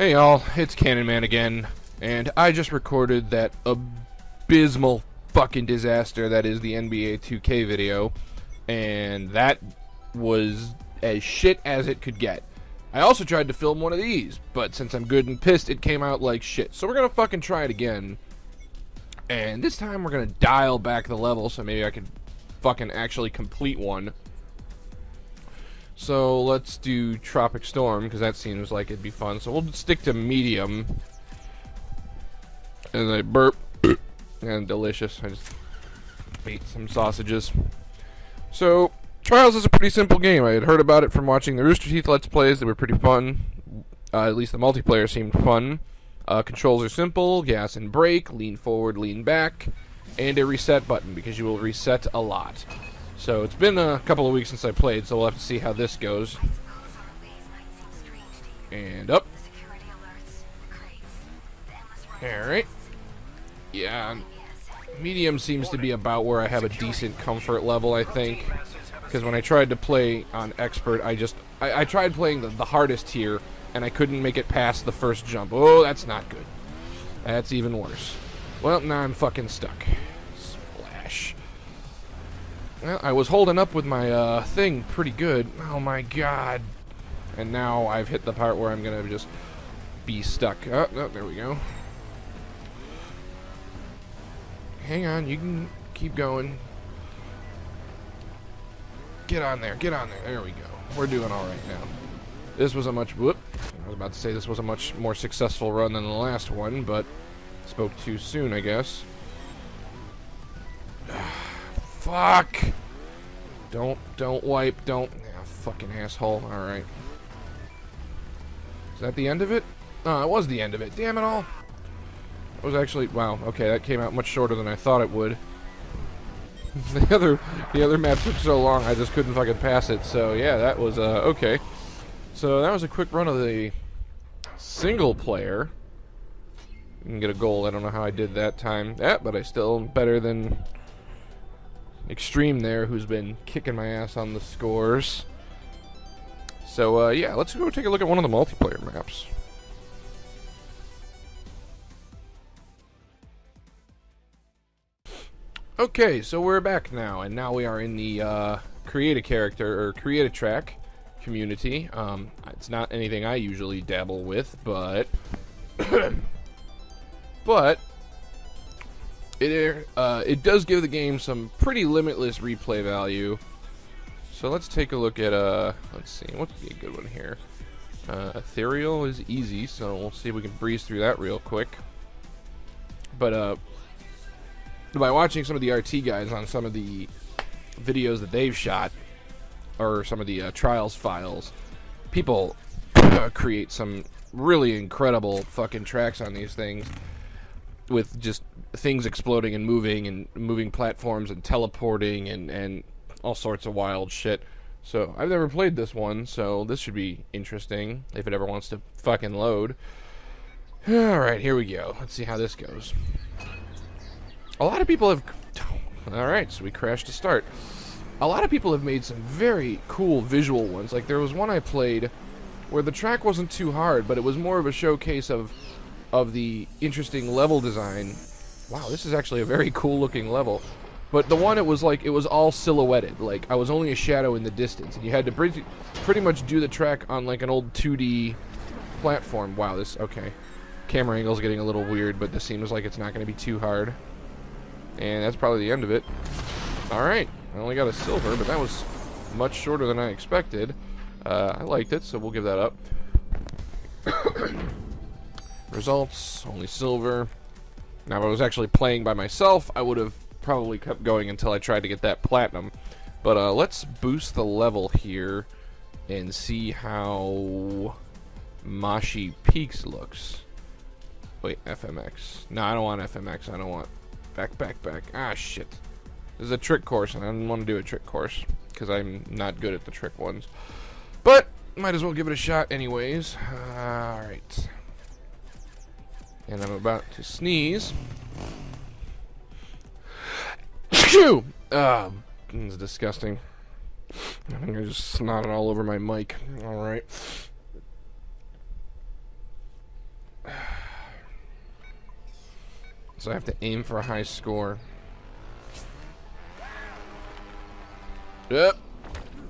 Hey y'all, it's Cannon Man again, and I just recorded that abysmal fucking disaster that is the NBA 2K video, and that was as shit as it could get. I also tried to film one of these, but since I'm good and pissed, it came out like shit. So we're gonna fucking try it again. And this time we're gonna dial back the level so maybe I can fucking actually complete one. So let's do Tropic Storm because that seems like it'd be fun. So we'll stick to medium. And I burp. and delicious. I just ate some sausages. So Trials is a pretty simple game. I had heard about it from watching the Rooster Teeth Let's Plays. They were pretty fun. Uh, at least the multiplayer seemed fun. Uh, controls are simple gas and brake, lean forward, lean back, and a reset button because you will reset a lot. So it's been a couple of weeks since I played, so we'll have to see how this goes. And up. Alright. Yeah, medium seems to be about where I have a decent comfort level, I think. Because when I tried to play on expert, I just I, I tried playing the, the hardest tier, and I couldn't make it past the first jump. Oh, that's not good. That's even worse. Well, now I'm fucking stuck. Well, I was holding up with my uh, thing pretty good. Oh my god. And now I've hit the part where I'm gonna just be stuck. Oh, oh there we go. Hang on, you can keep going. Get on there, get on there. There we go. We're doing all right now. This was a much, whoop. I was about to say this was a much more successful run than the last one, but spoke too soon, I guess. Fuck! Don't, don't wipe, don't. Fucking asshole. Alright. Is that the end of it? Oh, it was the end of it. Damn it all. It was actually, wow, okay, that came out much shorter than I thought it would. the other the other map took so long I just couldn't fucking pass it. So yeah, that was uh, okay. So that was a quick run of the single player. You can get a goal. I don't know how I did that time. Yeah, but I still better than Extreme there, who's been kicking my ass on the scores. So uh, yeah, let's go take a look at one of the multiplayer maps. Okay, so we're back now, and now we are in the uh, create a character or create a track community. Um, it's not anything I usually dabble with, but but it uh, it does give the game some pretty limitless replay value. So let's take a look at uh, let's see, what be a good one here. Uh, ethereal is easy, so we'll see if we can breeze through that real quick. But uh, by watching some of the RT guys on some of the videos that they've shot, or some of the uh, trials files, people create some really incredible fucking tracks on these things with just things exploding and moving and moving platforms and teleporting and, and all sorts of wild shit. So I've never played this one, so this should be interesting if it ever wants to fucking load. Alright, here we go. Let's see how this goes. A lot of people have... Alright, so we crashed to start. A lot of people have made some very cool visual ones. Like, there was one I played where the track wasn't too hard, but it was more of a showcase of of the interesting level design. Wow, this is actually a very cool looking level. But the one it was like it was all silhouetted. Like I was only a shadow in the distance, and you had to pretty, pretty much do the track on like an old 2D platform. Wow, this okay. Camera angle's getting a little weird, but this seems like it's not going to be too hard. And that's probably the end of it. Alright, I only got a silver, but that was much shorter than I expected. Uh, I liked it, so we'll give that up. Results, only silver. Now, if I was actually playing by myself, I would have probably kept going until I tried to get that platinum. But uh, let's boost the level here and see how Mashi Peaks looks. Wait, FMX. No, I don't want FMX. I don't want Back, back, back. Ah, shit. This is a trick course, and I didn't want to do a trick course, because I'm not good at the trick ones. But, might as well give it a shot anyways. Alright. And I'm about to sneeze. Shoo! Um, it's disgusting. I think I just snotted all over my mic. Alright. So I have to aim for a high score. Yep.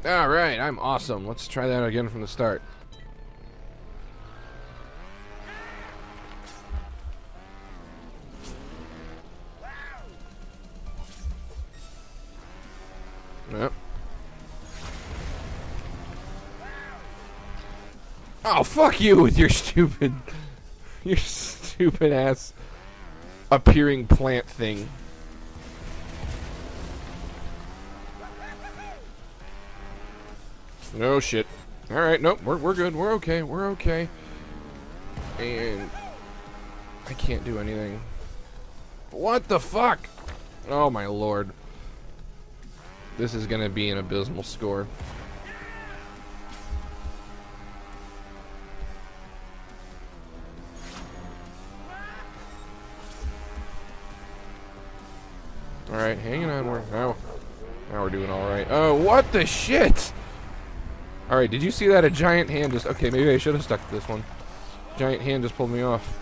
Alright, I'm awesome. Let's try that again from the start. Oh, fuck you with your stupid, your stupid ass appearing plant thing. No shit. Alright, nope, we're, we're good. We're okay. We're okay. And I can't do anything. What the fuck? Oh my lord. This is gonna be an abysmal score. Alright, hanging on. We're now, now we're doing alright. Oh, uh, what the shit? Alright, did you see that? A giant hand just... Okay, maybe I should have stuck to this one. Giant hand just pulled me off.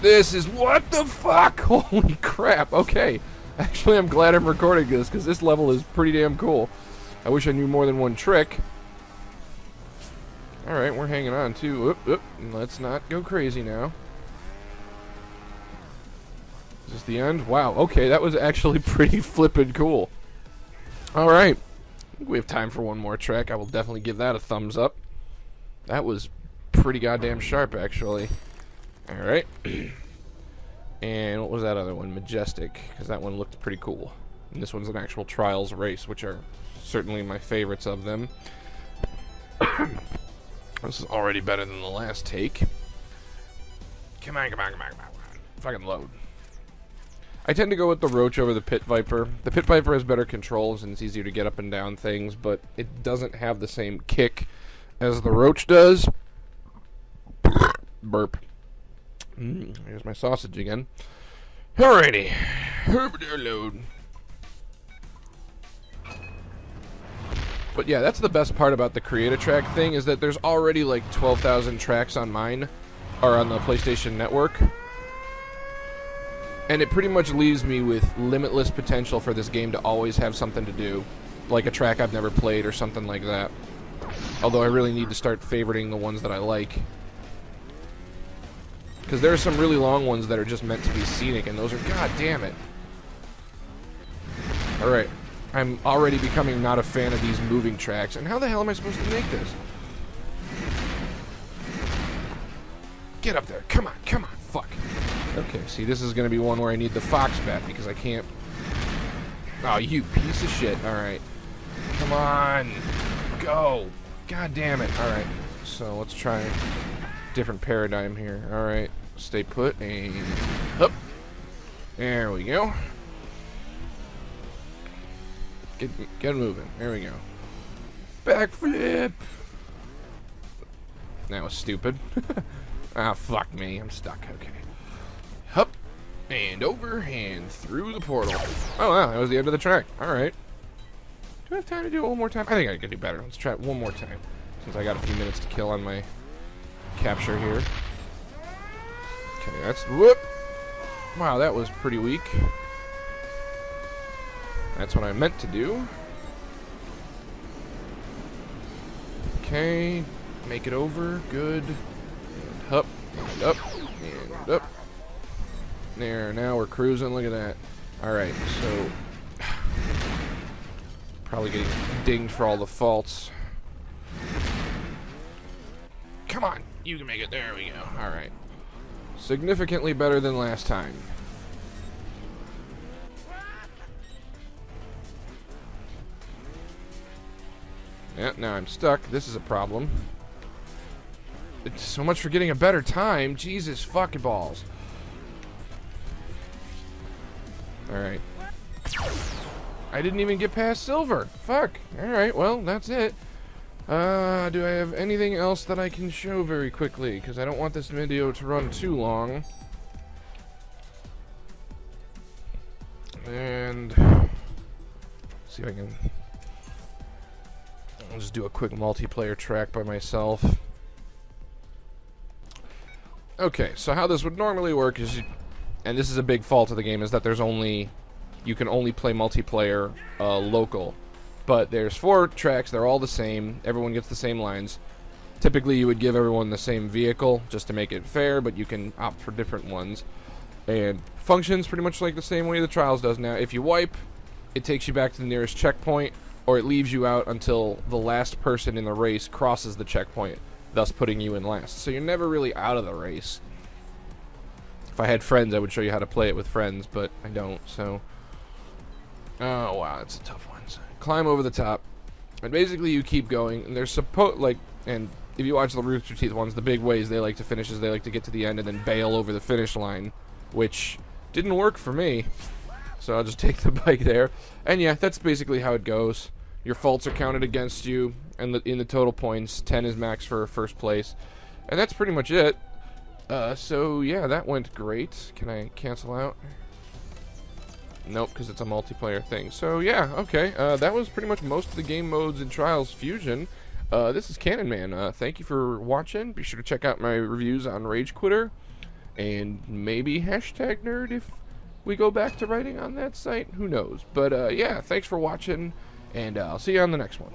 This is... What the fuck? Holy crap. Okay. Actually, I'm glad I'm recording this, because this level is pretty damn cool. I wish I knew more than one trick. Alright, we're hanging on, too. Oop, oop. Let's not go crazy now. Is this the end? Wow, okay, that was actually pretty flippin' cool. Alright. We have time for one more track. I will definitely give that a thumbs up. That was pretty goddamn sharp, actually. Alright. and what was that other one? Majestic, because that one looked pretty cool. And this one's an actual Trials race, which are certainly my favorites of them. this is already better than the last take. Come on, come on, come on, come on. Come on. Fucking load. I tend to go with the Roach over the Pit Viper. The Pit Viper has better controls and it's easier to get up and down things, but it doesn't have the same kick as the Roach does. Burp. Mm, here's my sausage again. Alrighty. load. But yeah, that's the best part about the Create-A-Track thing is that there's already like 12,000 tracks on mine, or on the PlayStation Network. And it pretty much leaves me with limitless potential for this game to always have something to do. Like a track I've never played or something like that. Although I really need to start favoriting the ones that I like. Because there are some really long ones that are just meant to be scenic, and those are... God damn it. Alright. I'm already becoming not a fan of these moving tracks. And how the hell am I supposed to make this? Get up there. Come on, come on. Fuck. Okay, see, this is going to be one where I need the Foxbat because I can't... Oh, you piece of shit. Alright. Come on. Go. God damn it. Alright. So, let's try a different paradigm here. Alright. Stay put and... Up. There we go. Get, get moving. There we go. Backflip! That was stupid. ah, fuck me. I'm stuck. Okay. And over and through the portal. Oh, wow. That was the end of the track. Alright. Do I have time to do it one more time? I think I can do better. Let's try it one more time. Since I got a few minutes to kill on my capture here. Okay, that's... Whoop! Wow, that was pretty weak. That's what I meant to do. Okay, make it over. Good. And up, and up, and up. There, now we're cruising. Look at that. Alright, so... Probably getting dinged for all the faults. Come on! You can make it. There we go. Alright. Significantly better than last time. Yeah, now I'm stuck. This is a problem. It's so much for getting a better time. Jesus fucking balls. Alright. I didn't even get past silver. Fuck. Alright, well, that's it. Uh, do I have anything else that I can show very quickly? Because I don't want this video to run too long. And... See if I can... I'll just do a quick multiplayer track by myself. Okay, so how this would normally work is, you, and this is a big fault of the game, is that there's only, you can only play multiplayer uh, local. But there's four tracks, they're all the same, everyone gets the same lines. Typically you would give everyone the same vehicle just to make it fair, but you can opt for different ones. And functions pretty much like the same way the Trials does now. If you wipe, it takes you back to the nearest checkpoint, or it leaves you out until the last person in the race crosses the checkpoint thus putting you in last. So you're never really out of the race. If I had friends, I would show you how to play it with friends, but I don't, so... Oh, wow, that's a tough one. So climb over the top, and basically you keep going, and there's supposed, like, and if you watch the Rooster Teeth ones, the big ways they like to finish is they like to get to the end and then bail over the finish line, which didn't work for me. So I'll just take the bike there. And yeah, that's basically how it goes. Your faults are counted against you, and the, in the total points, 10 is max for first place. And that's pretty much it. Uh, so yeah, that went great. Can I cancel out? Nope, because it's a multiplayer thing. So yeah, okay. Uh, that was pretty much most of the game modes in Trials Fusion. Uh, this is Cannon Man. Uh, thank you for watching. Be sure to check out my reviews on Rage Quitter. And maybe hashtag nerd if we go back to writing on that site. Who knows? But uh, yeah, thanks for watching. And uh, I'll see you on the next one.